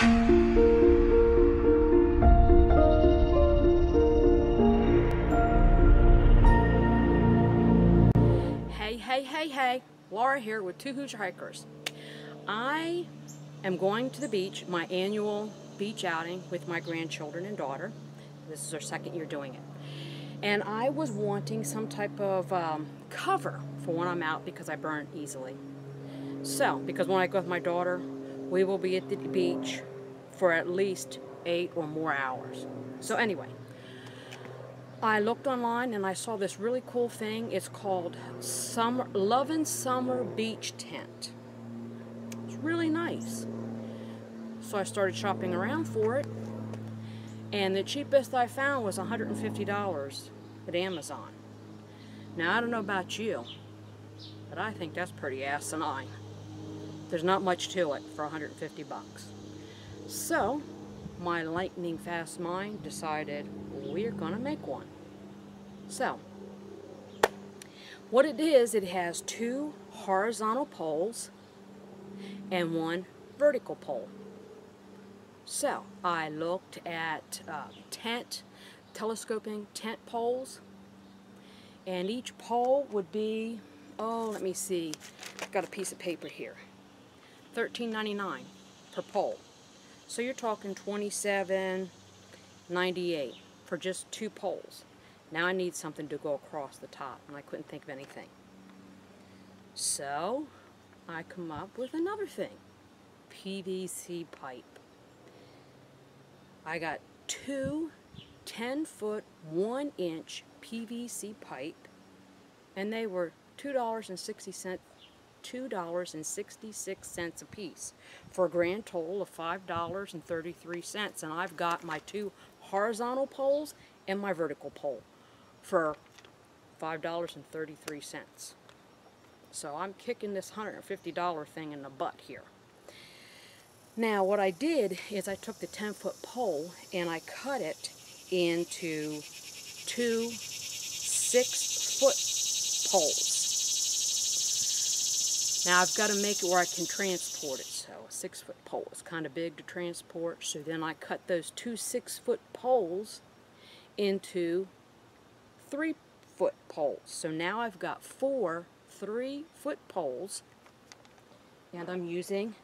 Hey, hey, hey, hey, Laura here with Two Hoosier Hikers. I am going to the beach, my annual beach outing with my grandchildren and daughter. This is our second year doing it. And I was wanting some type of um, cover for when I'm out because I burn easily. So, because when I go with my daughter, we will be at the beach for at least eight or more hours. So anyway, I looked online and I saw this really cool thing. It's called Summer Lovin' Summer Beach Tent. It's really nice. So I started shopping around for it. And the cheapest I found was $150 at Amazon. Now I don't know about you, but I think that's pretty asinine. There's not much to it for 150 bucks. So, my lightning fast mind decided we're gonna make one. So, what it is, it has two horizontal poles and one vertical pole. So, I looked at uh, tent, telescoping tent poles, and each pole would be, oh, let me see, I've got a piece of paper here, $13.99 per pole. So you're talking $27.98 for just two poles. Now I need something to go across the top, and I couldn't think of anything. So I come up with another thing. PVC pipe. I got two 10-foot, 1-inch PVC pipe, and they were $2.60 $2.66 a piece for a grand total of $5.33 and I've got my two horizontal poles and my vertical pole for $5.33 so I'm kicking this $150 thing in the butt here. Now what I did is I took the 10 foot pole and I cut it into two six foot poles now I've got to make it where I can transport it. So a six foot pole is kind of big to transport. So then I cut those two six foot poles into three foot poles. So now I've got four three foot poles and I'm using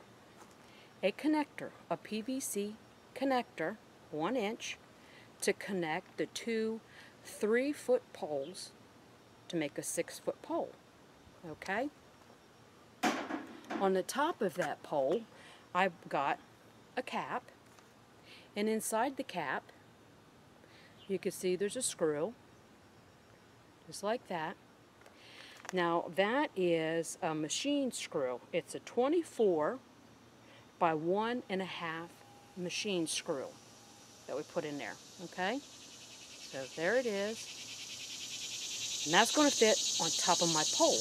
a connector, a PVC connector, one inch, to connect the two three foot poles to make a six foot pole. Okay? On the top of that pole, I've got a cap, and inside the cap, you can see there's a screw, just like that. Now that is a machine screw. It's a 24 by one and a half machine screw that we put in there, okay? So there it is. And that's going to fit on top of my pole.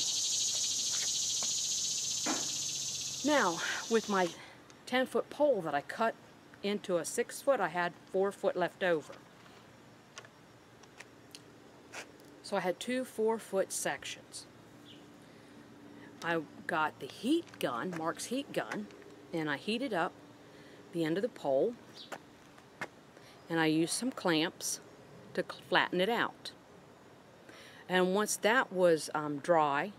Now, with my 10 foot pole that I cut into a 6 foot, I had 4 foot left over. So I had two 4 foot sections. I got the heat gun, Mark's heat gun, and I heated up the end of the pole and I used some clamps to flatten it out. And once that was um, dry,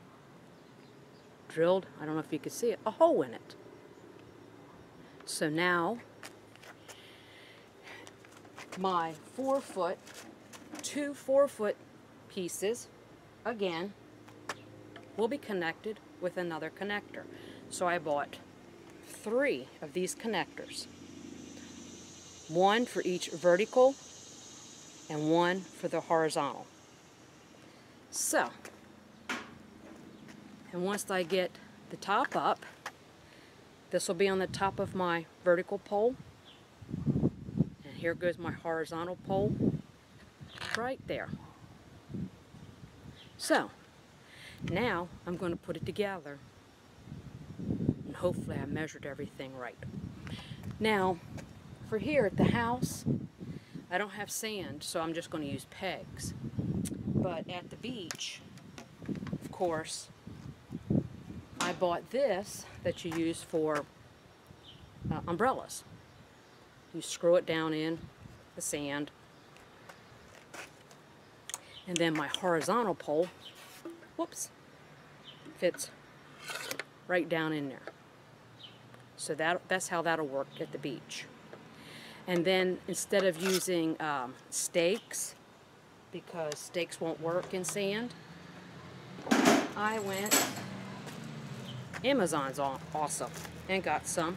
drilled, I don't know if you can see it, a hole in it. So now my four foot, two four foot pieces, again, will be connected with another connector. So I bought three of these connectors. One for each vertical and one for the horizontal. So, and once I get the top up, this will be on the top of my vertical pole. And here goes my horizontal pole right there. So, now I'm going to put it together. And hopefully I measured everything right. Now, for here at the house, I don't have sand, so I'm just going to use pegs. But at the beach, of course, I bought this that you use for uh, umbrellas. You screw it down in the sand. And then my horizontal pole, whoops, fits right down in there. So that that's how that'll work at the beach. And then instead of using um, stakes, because stakes won't work in sand, I went Amazon's awesome and got some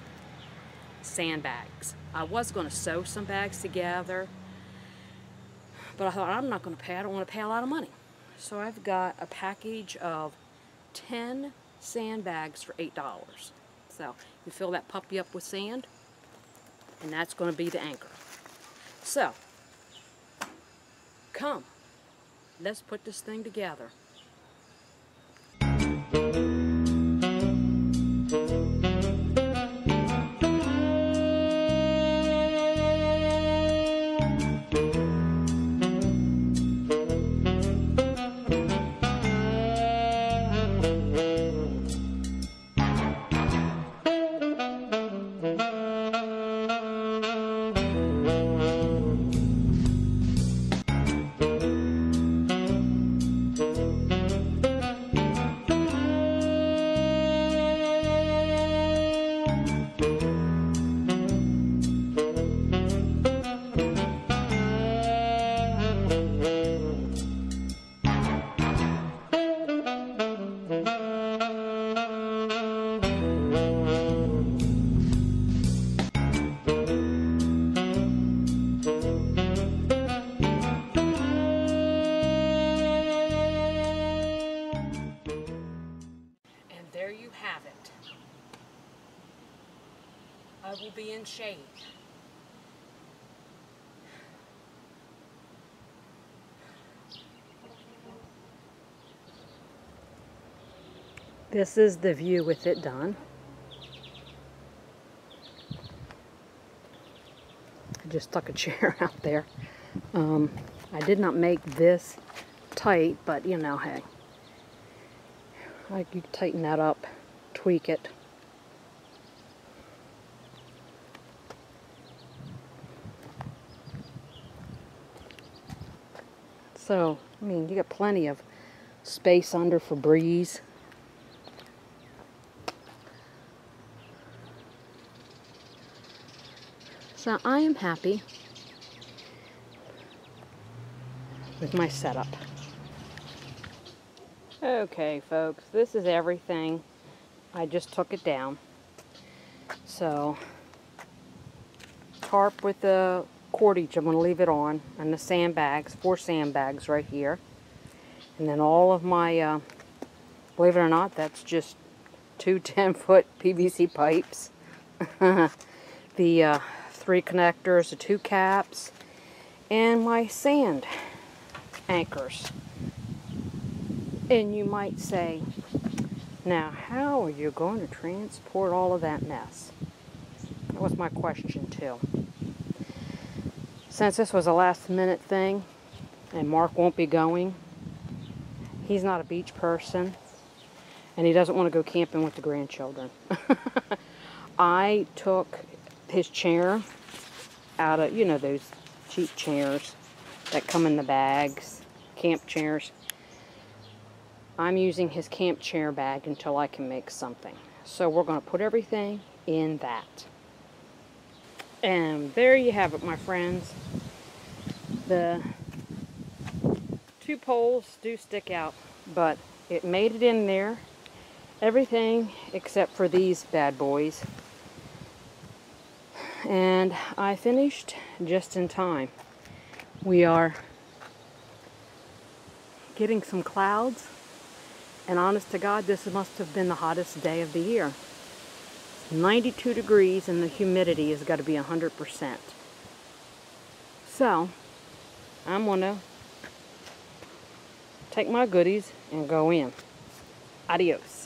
sandbags. I was going to sew some bags together, but I thought I'm not going to pay, I don't want to pay a lot of money. So I've got a package of 10 sandbags for $8. So you fill that puppy up with sand, and that's going to be the anchor. So, come, let's put this thing together. I will be in shade. This is the view with it done. I just stuck a chair out there. Um, I did not make this tight, but you know, hey. I could tighten that up, tweak it. So, I mean, you got plenty of space under for breeze. So I am happy with my setup. Okay, folks, this is everything. I just took it down. So, tarp with the cordage I'm going to leave it on and the sandbags, four sandbags right here. And then all of my, uh, believe it or not, that's just two 10-foot PVC pipes. the uh, three connectors, the two caps, and my sand anchors. And you might say, now how are you going to transport all of that mess? That was my question too. Since this was a last minute thing and Mark won't be going, he's not a beach person and he doesn't want to go camping with the grandchildren. I took his chair out of, you know, those cheap chairs that come in the bags, camp chairs. I'm using his camp chair bag until I can make something. So we're going to put everything in that. And there you have it, my friends. The two poles do stick out, but it made it in there. Everything except for these bad boys. And I finished just in time. We are getting some clouds. And honest to God, this must have been the hottest day of the year. 92 degrees and the humidity has got to be 100%. So, I'm going to take my goodies and go in. Adios.